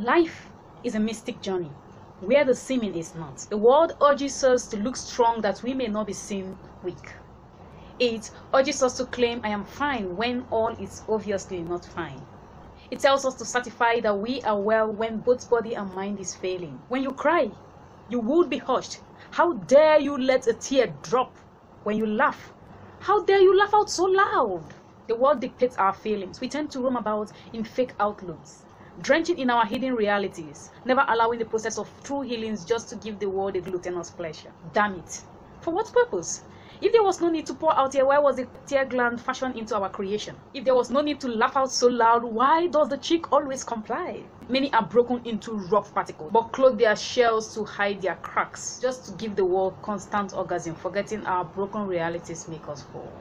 Life is a mystic journey where the seeming is not. The world urges us to look strong that we may not be seen weak. It urges us to claim I am fine when all is obviously not fine. It tells us to certify that we are well when both body and mind is failing. When you cry, you would be hushed. How dare you let a tear drop when you laugh? How dare you laugh out so loud? The world dictates our feelings. We tend to roam about in fake outlooks, drenching in our hidden realities, never allowing the process of true healings just to give the world a gluttonous pleasure. Damn it. For what purpose? If there was no need to pour out here, why was the tear gland fashioned into our creation? If there was no need to laugh out so loud, why does the cheek always comply? Many are broken into rough particles, but clothe their shells to hide their cracks, just to give the world constant orgasm, forgetting our broken realities make us fall.